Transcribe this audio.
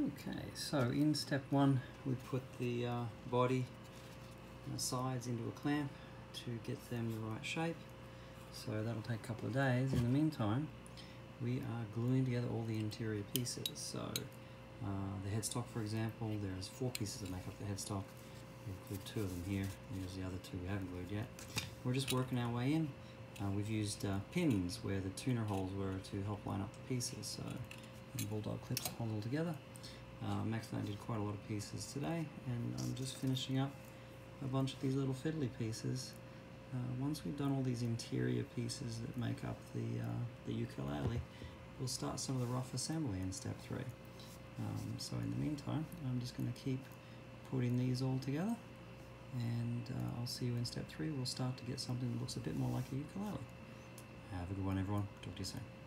Okay, so in step one, we put the uh, body and the sides into a clamp to get them the right shape. So that'll take a couple of days. In the meantime, we are gluing together all the interior pieces. So uh, the headstock, for example, there's four pieces that make up the headstock. We've glued two of them here. Here's the other two we haven't glued yet. We're just working our way in. Uh, we've used uh, pins where the tuner holes were to help line up the pieces. So bulldog clips hold all together. Uh, Max and I did quite a lot of pieces today and I'm just finishing up a bunch of these little fiddly pieces. Uh, once we've done all these interior pieces that make up the, uh, the ukulele, we'll start some of the rough assembly in step three. Um, so in the meantime, I'm just going to keep putting these all together and uh, I'll see you in step three. We'll start to get something that looks a bit more like a ukulele. Have a good one everyone. Talk to you soon.